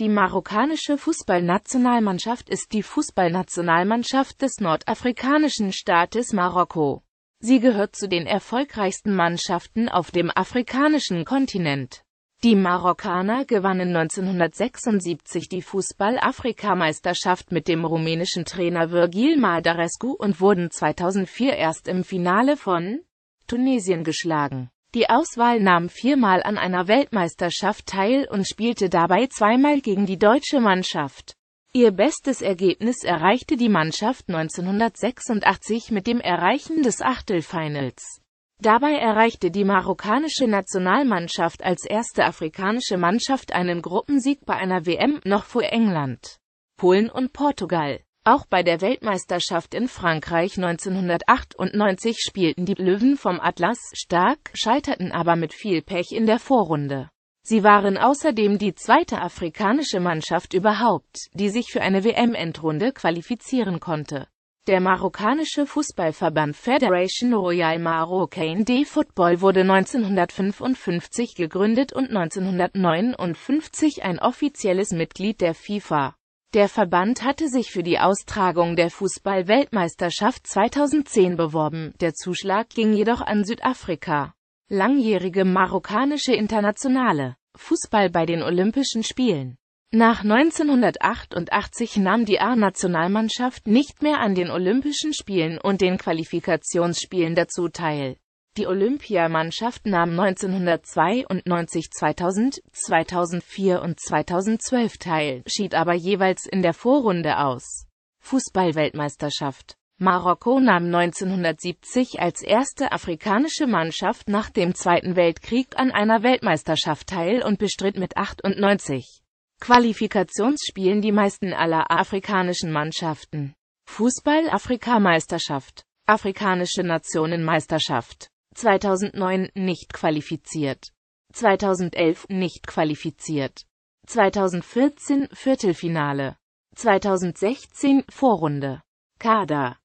Die marokkanische Fußballnationalmannschaft ist die Fußballnationalmannschaft des nordafrikanischen Staates Marokko. Sie gehört zu den erfolgreichsten Mannschaften auf dem afrikanischen Kontinent. Die Marokkaner gewannen 1976 die Fußball-Afrikameisterschaft mit dem rumänischen Trainer Virgil Madarescu und wurden 2004 erst im Finale von Tunesien geschlagen. Die Auswahl nahm viermal an einer Weltmeisterschaft teil und spielte dabei zweimal gegen die deutsche Mannschaft. Ihr bestes Ergebnis erreichte die Mannschaft 1986 mit dem Erreichen des Achtelfinals. Dabei erreichte die marokkanische Nationalmannschaft als erste afrikanische Mannschaft einen Gruppensieg bei einer WM noch vor England, Polen und Portugal. Auch bei der Weltmeisterschaft in Frankreich 1998 spielten die Löwen vom Atlas stark, scheiterten aber mit viel Pech in der Vorrunde. Sie waren außerdem die zweite afrikanische Mannschaft überhaupt, die sich für eine WM-Endrunde qualifizieren konnte. Der marokkanische Fußballverband Fédération Royale Marocaine de Football wurde 1955 gegründet und 1959 ein offizielles Mitglied der FIFA. Der Verband hatte sich für die Austragung der Fußball-Weltmeisterschaft 2010 beworben, der Zuschlag ging jedoch an Südafrika. Langjährige marokkanische Internationale. Fußball bei den Olympischen Spielen. Nach 1988 nahm die A-Nationalmannschaft nicht mehr an den Olympischen Spielen und den Qualifikationsspielen dazu teil die Olympiamannschaft nahm 1992, 2000, 2004 und 2012 teil, schied aber jeweils in der Vorrunde aus. Fußballweltmeisterschaft Marokko nahm 1970 als erste afrikanische Mannschaft nach dem Zweiten Weltkrieg an einer Weltmeisterschaft teil und bestritt mit 98 Qualifikationsspielen die meisten aller afrikanischen Mannschaften. Fußball-Afrikameisterschaft Afrikanische Nationenmeisterschaft 2009 nicht qualifiziert. 2011 nicht qualifiziert. 2014 Viertelfinale. 2016 Vorrunde. Kader